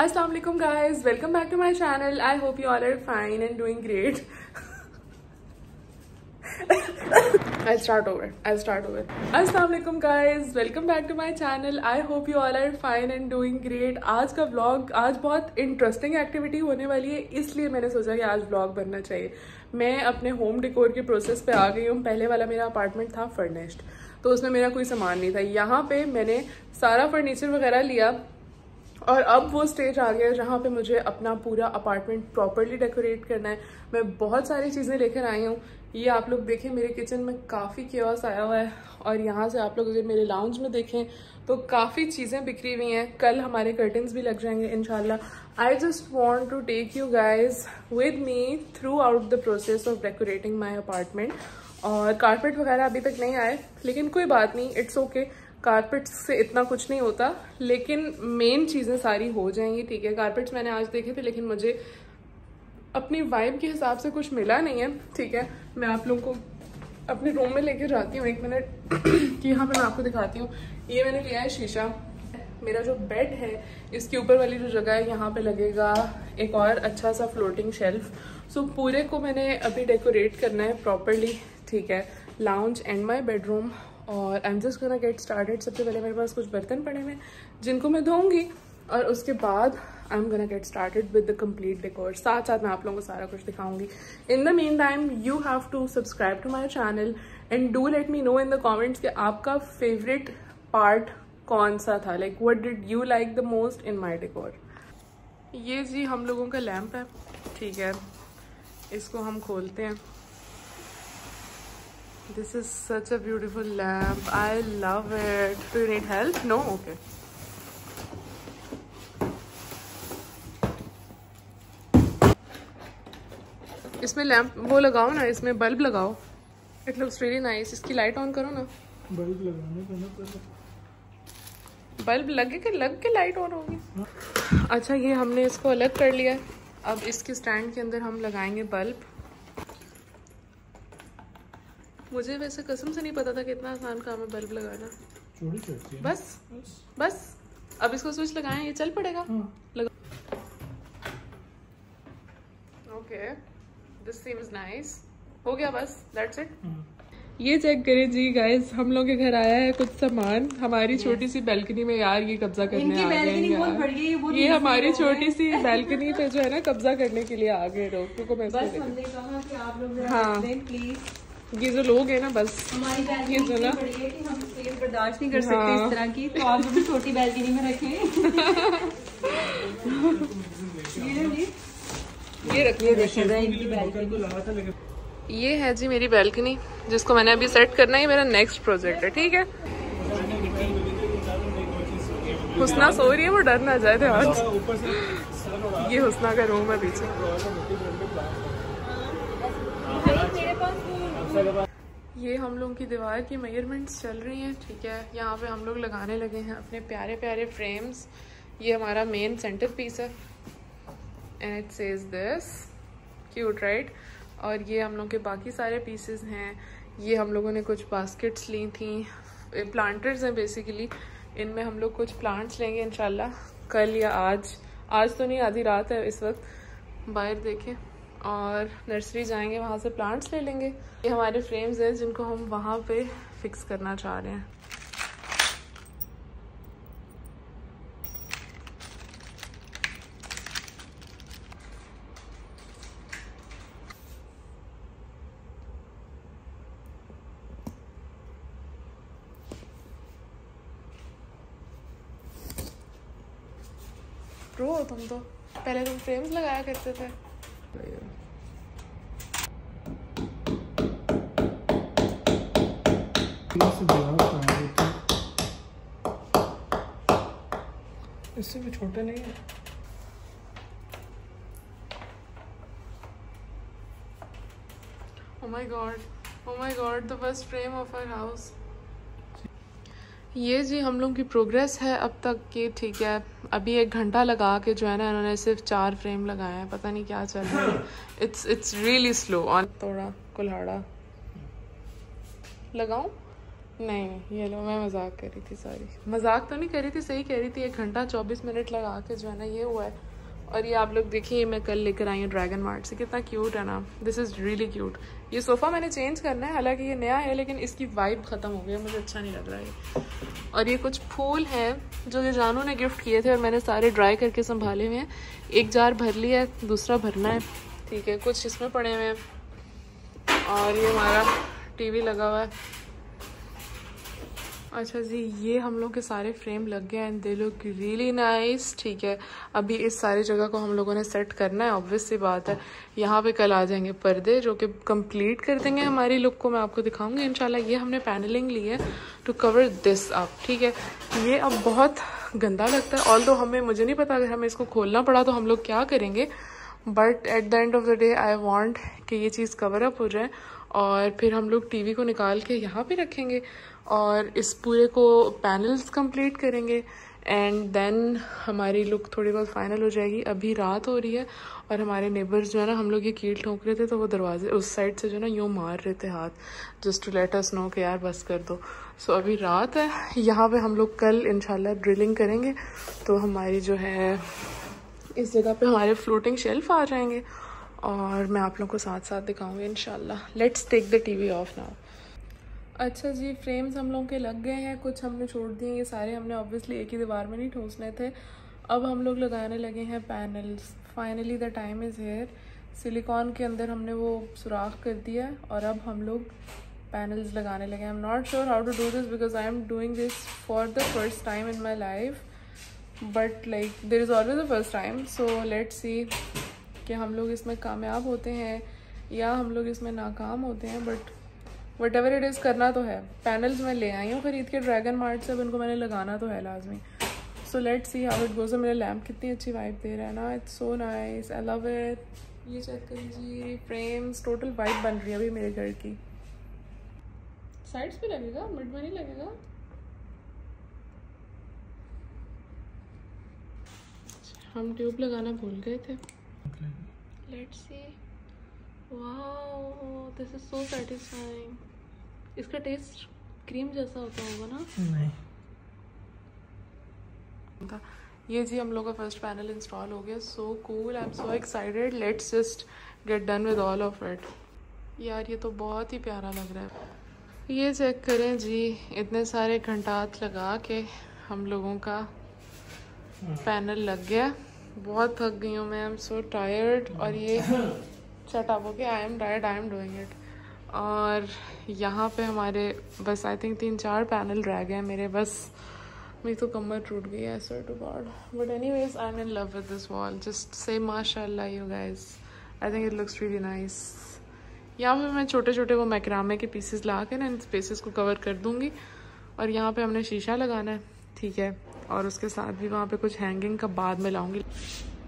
Aslam guys welcome back to my channel I hope you all are fine and doing great I start over I start over Aslam guys welcome back to my channel I hope you all are fine and doing great आज का blog आज बहुत interesting activity होने वाली है, इसलिए मैंने सोचा कि आज ब्लॉग बनना चाहिए। मैं अपने होम डिकोर के प्रोसेस पे आ गई हूँ। पहले वाला मेरा अपार्टमेंट था फर्निश्ड तो उसमें मेरा कोई सामान नहीं था। यहाँ पे मैंने सारा फर्नीचर वगैरह लिया। और अब वो स्टेज आ गया जहाँ पे मुझे अपना पूरा अपार्टमेंट प्रॉपरली डेकोरेट करना है। मैं बहुत सारी चीज़ें लेकर आई हूँ। ये आप लोग देखें, मेरे किचन में काफ़ी केयस आया हुआ है। और यहाँ से आप लोग अगर मेरे लाउंज में देखें तो काफ़ी चीज़ें बिखरी हुई हैं। कल हमारे कर्टन्स भी लग जाएँगे इनशाला I just want to take you guys with me throughout the process of decorating my apartment और कारपेट वगैरह अभी तक नहीं आए, लेकिन कोई बात नहीं इट्स ओके कारपेट से इतना कुछ नहीं होता, लेकिन मेन चीज़ें सारी हो जाएँगी, ठीक है? कारपेट्स मैंने आज देखे थे, लेकिन मुझे अपनी वाइब के हिसाब से कुछ मिला नहीं है, ठीक है? मैं आप लोगों को अपने रूम में लेके जाती हूँ, एक मिनट कि यहाँ मैं आपको दिखाती हूँ। ये मैंने लिया है शीशा। मेरा जो बेड है, इसके ऊपर वाली जो जगह है, यहाँ पे लगेगा एक और अच्छा सा फ्लोटिंग शेल्फ सो पूरे को मैंने अभी डेकोरेट करना है प्रॉपरली ठीक है? लाउंज एंड माई बेडरूम और I am just gonna get started सबसे पहले मेरे पास कुछ बर्तन पड़े हुए जिनको मैं धोऊँगी, और उसके बाद I am gonna get started with the complete decor साथ साथ मैं आप लोगों को सारा कुछ दिखाऊँगी. In the meantime you have to subscribe to my channel and do let me know in the comments कि आपका फेवरेट पार्ट कौन सा था? Like what did you like the most in my decor ये जी हम लोगों का लैम्प है, ठीक है। इसको हम खोलते हैं। This is such a beautiful lamp. I love it. Do you need help? No? Okay. इसमें लैंप वो लगाओ ना इसमें बल्ब लगाओ इट लुक्स रियली नाइस इसकी लाइट ऑन करो ना बल्ब लगाने को ना बल्ब लगे के लग के लाइट ऑन होगी अच्छा ये हमने इसको अलग कर लिया अब इसके स्टैंड के अंदर हम लगाएँगे बल्ब मुझे वैसे कसम से नहीं पता था कि इतना आसान काम है बल्ब लगाना। बस बस। अब इसको स्विच लगाएँ ये चल पड़ेगा। हाँ। लगा ओके दिस सीम्स नाइस हो गया बस दैट्स इट हाँ। ये चेक करें जी गाइस हम लोग के घर आया है कुछ सामान। हमारी छोटी सी बैल्कनी में यार ये कब्जा करने इनकी आ गए हैं यार। ये हमारी छोटी सी बैल्कनी पे जो है ना कब्जा करने के लिए आ गए लोग क्योंकि मैं बस हमने कहा कि आप लोग जरा हाँ। ये जो लोग हैं ना बस हमारी ये हम स्पेस बर्दाश्त नहीं कर सकते हाँ। इस तरह की। तो आप भी छोटी बैल्कनी में रखें। ये लो ये रखिए ये है जी मेरी बैल्कनी जिसको मैंने अभी सेट करना है। मेरा नेक्स्ट प्रोजेक्ट है ठीक है? हुसना सो रही है वो डर ना जाए थे से। ये हुसना का रूम है पीछे। ये हम लोगों की दीवार की मेजरमेंट्स चल रही हैं, ठीक है? यहाँ पे हम लोग लगाने लगे हैं अपने प्यारे प्यारे फ्रेम्स ये हमारा मेन सेंटर पीस है। And it says this cute right और ये हम लोग के बाकी सारे पीसेस हैं। ये हम लोगों ने कुछ बास्केट्स ली थी। प्लांटर्स हैं बेसिकली इनमें हम लोग कुछ प्लांट्स लेंगे, इंशाल्लाह। कल या आज। आज तो नहीं, आधी रात है इस वक्त। बाहर देखें। और नर्सरी जाएँगे, वहाँ से प्लांट्स ले लेंगे। ये हमारे फ्रेम्स हैं जिनको हम वहाँ पे फिक्स करना चाह रहे हैं। तुम तो। पहले तुम फ्रेम्स लगाया करते थे से दीवार कहाँ होती इससे भी छोटे नहीं है। My god. Oh my god, the first frame of our ये जी हम लोग की प्रोग्रेस है अब तक की ठीक है। अभी एक घंटा लगा के जो है ना इन्होंने सिर्फ़ चार फ्रेम लगाए हैं पता नहीं क्या चल रहा है। It's it's really slow on थोड़ा कुल्हाड़ा। लगाऊँ? नहीं, ये लो, मैं मज़ाक कर रही थी सॉरी मज़ाक तो नहीं कर रही थी, सही कह रही थी, एक घंटा चौबीस मिनट लगा के जो है ना, ये हुआ है। और ये आप लोग देखिए, मैं कल लेकर आई हूँ ड्रैगन मार्ट से। कितना क्यूट है ना। दिस इज़ रियली क्यूट ये सोफ़ा मैंने चेंज करना है, हालाँकि ये नया है, लेकिन इसकी वाइब ख़त्म हो गई है, मुझे अच्छा नहीं लग रहा है। और ये कुछ फूल हैं, जो ये जानू ने गिफ्ट किए थे और मैंने सारे ड्राई करके संभाले हुए हैं। एक जार भर लिया है, दूसरा भरना है। ठीक है, कुछ इसमें पड़े हुए हैं। और ये हमारा टीवी लगा हुआ है। अच्छा जी, ये हम लोग के सारे फ्रेम लग गए and they look really nice ठीक है। अभी इस सारी जगह को हम लोगों ने सेट करना है ऑब्वियस सी बात है। यहाँ पे कल आ जाएँगे पर्दे, जो कि कंप्लीट कर देंगे हमारी लुक को, मैं आपको दिखाऊँगी, इंशाल्लाह। ये हमने पैनलिंग ली है टू कवर दिस अप ठीक है। ये अब बहुत गंदा लगता है ऑल हमें, मुझे नहीं पता, अगर हमें इसको खोलना पड़ा तो हम लोग क्या करेंगे। But at the end of the day I want कि ये चीज़ कवर अप हो जाए और फिर हम लोग टीवी को निकाल के यहाँ पे रखेंगे। और इस पूरे को पैनल्स कंप्लीट करेंगे एंड देन हमारी लुक थोड़ी बहुत फाइनल हो जाएगी। अभी रात हो रही है और हमारे नेबर्स जो है ना हम लोग ये कील ठोंक रहे थे तो वो दरवाजे उस साइड से जो है ना यूँ मार रहे थे हाथ just to let us know कि यार बस कर दो। सो so, अभी रात है यहाँ पे हम लोग कल इंशाल्लाह ड्रिलिंग करेंगे तो हमारी जो है इस जगह पे हमारे फ्लोटिंग शेल्फ आ जाएँगे और मैं आप लोगों को साथ साथ दिखाऊँगी इनशाला let's take the TV off now अच्छा जी फ्रेम्स हम लोगों के लग गए हैं, कुछ हमने छोड़ दिए, ये सारे हमने ऑब्वियसली एक ही दीवार में नहीं ठोसने थे। अब हम लोग लगाने लगे हैं panels finally the time is here silicone के अंदर हमने वो सुराख कर दिया और अब हम लोग पैनल्स लगाने लगे I am not sure how to do this because I am doing this for the first time in my life but like there is always the first time so let see कि हम लोग इसमें कामयाब होते हैं या हम लोग इसमें नाकाम होते हैं but whatever it is करना तो है। पैनल्स मैं ले आई हूँ खरीद के ड्रैगन मार्ट से अब इनको मैंने लगाना तो है लाजमी। So let see how it goes मेरा लैम्प कितनी अच्छी वाइब दे रहा है ना। It's so nice I love it ये चेक करिए फ्रेम्स टोटल वाइब बन रही है अभी मेरे घर की। साइड्स पे लगेगा? मिड में नहीं लगेगा? हम ट्यूब लगाना भूल गए थे। Let's see wow this is so satisfying इसका टेस्ट क्रीम जैसा होता होगा ना? नहीं। ये जी हम लोग का फ़र्स्ट पैनल इंस्टॉल हो गया। So cool I am so excited let's just get done with all of it यार ये तो बहुत ही प्यारा लग रहा है। ये चेक करें जी। इतने सारे घंटात लगा के हम लोगों का पैनल लग गया। बहुत थक गई हूँ मैं। आई एम सो टायर्ड और ये up okay I am tired I am doing it और यहाँ पे हमारे, बस आई थिंक तीन चार पैनल रह गए मेरे, बस मेरी तो कमर टूट गई है swear to God but anyways I am in love with this wall just say माशा you guys I think it looks really nice यहाँ पे मैं छोटे छोटे वो मैक्रामे के पीसेस ला के ना, इन स्पेसिस को कवर कर दूँगी। और यहाँ पे हमने शीशा लगाना है, ठीक है? और उसके साथ भी वहाँ पे कुछ हैंगिंग का बाद में लाऊँगी।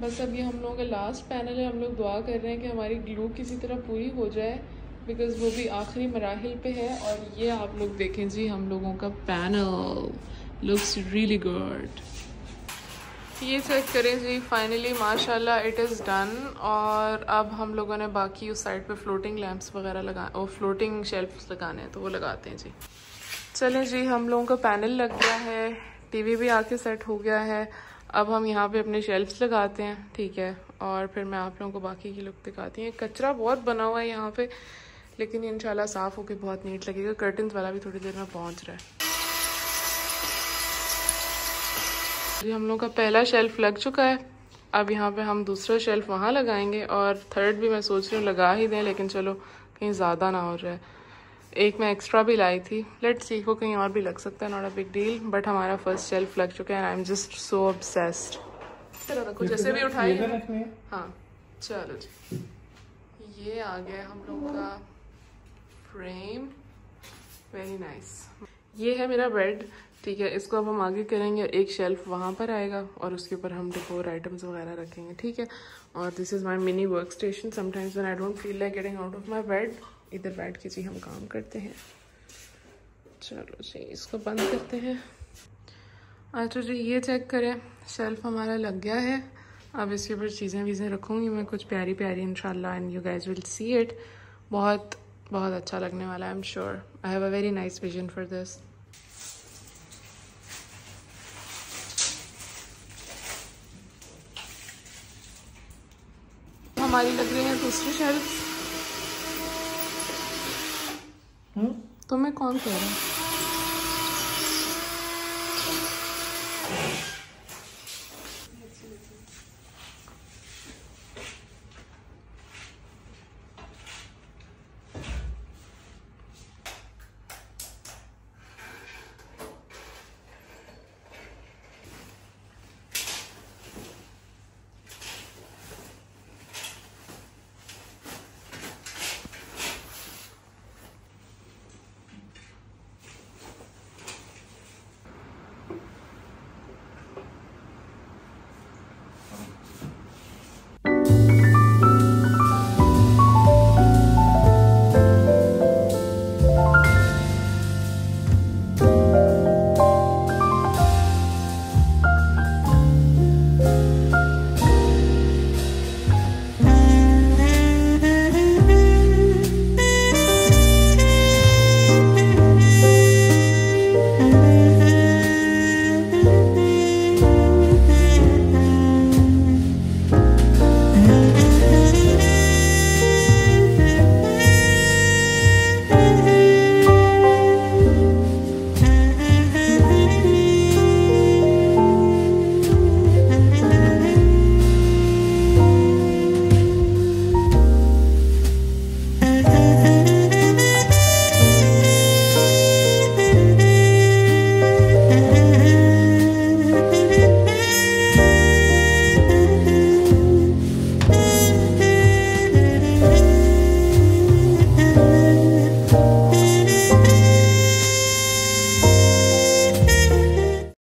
बस अब ये हम लोगों का लास्ट पैनल है, हम लोग दुआ कर रहे हैं कि हमारी ग्लू किसी तरह पूरी हो जाए। बिकॉज़ वो भी आखिरी मराहल पे है और ये आप लोग देखें जी, हम लोगों का पैनल लुक्स रियली गुड ये चेक करें जी फाइनली माशाल्लाह इट इज़ डन और अब हम लोगों ने बाकी उस साइड पे फ्लोटिंग लैंप्स वगैरह लगा और फ्लोटिंग शेल्फ्स लगाने हैं तो वो लगाते हैं जी। चलें जी, हम लोगों का पैनल लग गया है टीवी भी आके सेट हो गया है। अब हम यहाँ पे अपने शेल्फ्स लगाते हैं, ठीक है। और फिर मैं आप लोगों को बाकी की लुक दिखाती हूँ। कचरा बहुत बना हुआ है यहाँ पे। लेकिन इंशाल्लाह साफ़ होके बहुत नीट लगेगा। कर्टन वाला भी थोड़ी देर में पहुँच रहा है। हम लोग का पहला शेल्फ लग चुका है। अब यहाँ पे हम दूसरा शेल्फ वहाँ लगाएँगे और थर्ड भी मैं सोच रही हूँ लगा ही दें लेकिन चलो कहीं ज़्यादा ना हो जाए। एक मैं एक्स्ट्रा भी लाई थी। लेट सी को कहीं और भी लग सकता है not a big deal but हमारा फ़र्स्ट शेल्फ लग चुका है I am just so obsessed जैसे भी उठाई। हाँ चलो जी। ये आ गया हम लोग का फ्रेम वेरी नाइस ये है मेरा बेड ठीक है? इसको अब हम आगे करेंगे और एक शेल्फ वहाँ पर आएगा और उसके ऊपर हम डेकोर आइटम्स वगैरह रखेंगे, ठीक है? और this is my mini work station sometimes when I don't feel like getting out of my bed इधर बैठ के जी हम काम करते हैं। चलो जी, इसको बंद करते हैं। अच्छा जी, ये चेक करें। शेल्फ हमारा लग गया है। अब इसके ऊपर चीज़ें वीज़ें रखूँगी मैं, कुछ प्यारी प्यारी इन and you guys will see it बहुत बहुत अच्छा लगने वाला है I am sure I have a very nice vision for this हमारी लग रही है दूसरी शेल्फ हम्म? तुम्हें कौन कह रहा है?